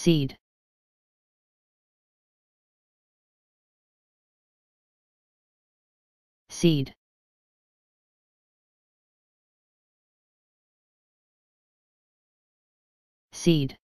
seed. Seed. Seed.